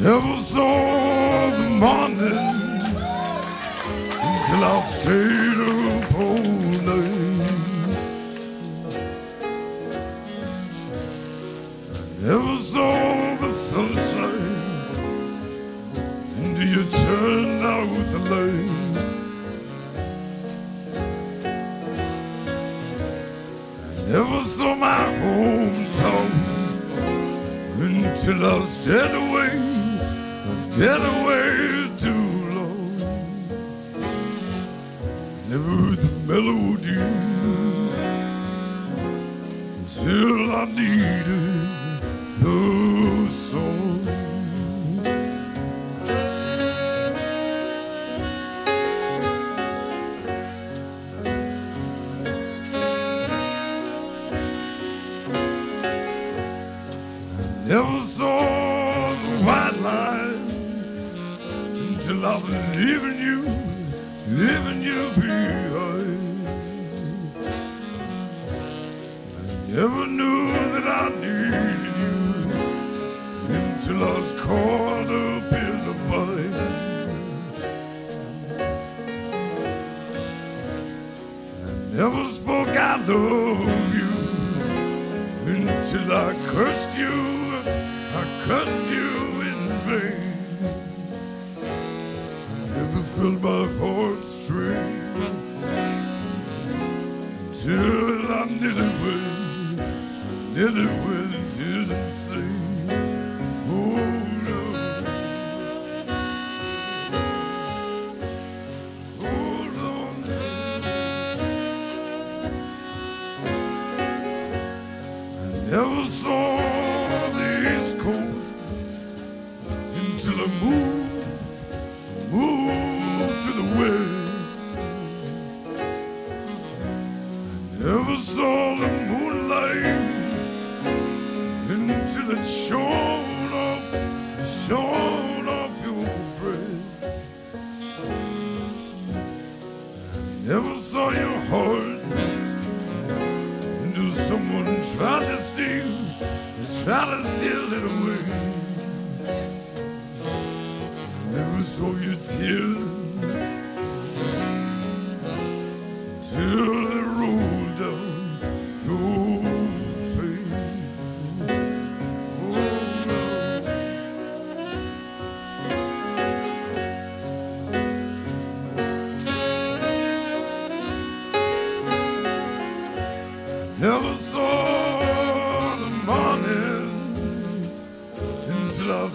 Never saw the morning until I stayed up all night. I never saw the sunshine until you turned out the light. I never saw my hometown until I stayed away, I stayed away too long. Never the melody until I needed the song. Never saw until I was leaving you, leaving you behind. I never knew that I needed you until I was caught up in the fight. I never spoke I love you until I cursed you, I cursed you in vain. Felt my heart string until I nearly I nearly went into the sea. Oh no, oh Lord. I never saw steal, they tried to steal it away. Never saw your tears till they rolled down your face. Oh, no. Never saw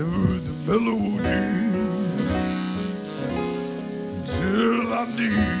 Never the melody until I needed.